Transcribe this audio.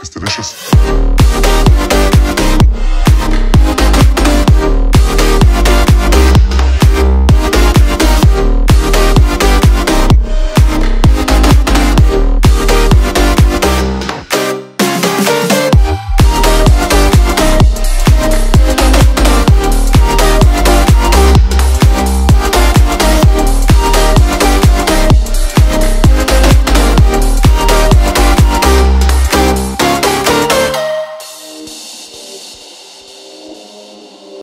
It's delicious.